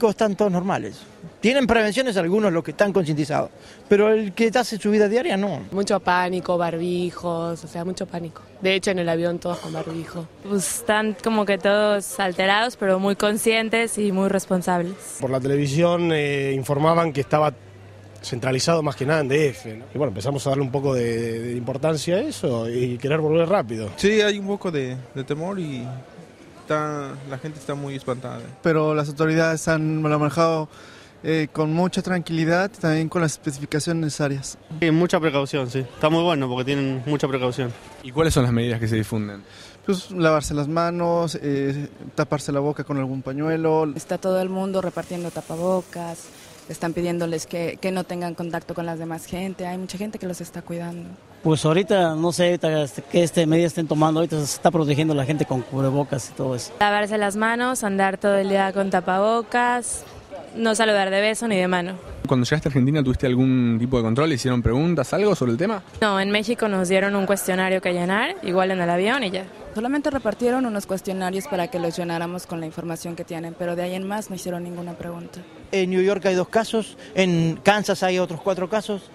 chicos están todos normales. Tienen prevenciones algunos los que están concientizados, pero el que hace su vida diaria no. Mucho pánico, barbijos, o sea, mucho pánico. De hecho, en el avión todos con barbijo. Pues están como que todos alterados, pero muy conscientes y muy responsables. Por la televisión eh, informaban que estaba centralizado más que nada en DF. ¿no? Y bueno, empezamos a darle un poco de, de importancia a eso y querer volver rápido. Sí, hay un poco de, de temor y está, la gente está muy espantada. Pero las autoridades han manejado eh, con mucha tranquilidad también con las especificaciones necesarias. Sí, mucha precaución, sí. Está muy bueno porque tienen mucha precaución. ¿Y cuáles son las medidas que se difunden? Pues lavarse las manos, eh, taparse la boca con algún pañuelo. Está todo el mundo repartiendo tapabocas, están pidiéndoles que, que no tengan contacto con las demás gente, hay mucha gente que los está cuidando. Pues ahorita no sé ahorita este, qué este medidas estén tomando, ahorita se está protegiendo la gente con cubrebocas y todo eso. Lavarse las manos, andar todo el día con tapabocas, no saludar de beso ni de mano. Cuando llegaste a Argentina, ¿tuviste algún tipo de control? ¿Hicieron preguntas, algo sobre el tema? No, en México nos dieron un cuestionario que llenar, igual en el avión y ya. Solamente repartieron unos cuestionarios para que los llenáramos con la información que tienen, pero de ahí en más no hicieron ninguna pregunta. En New York hay dos casos, en Kansas hay otros cuatro casos,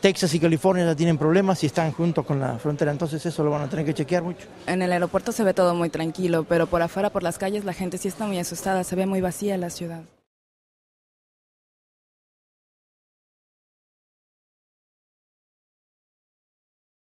Texas y California ya tienen problemas y están juntos con la frontera, entonces eso lo van a tener que chequear mucho. En el aeropuerto se ve todo muy tranquilo, pero por afuera, por las calles, la gente sí está muy asustada, se ve muy vacía la ciudad.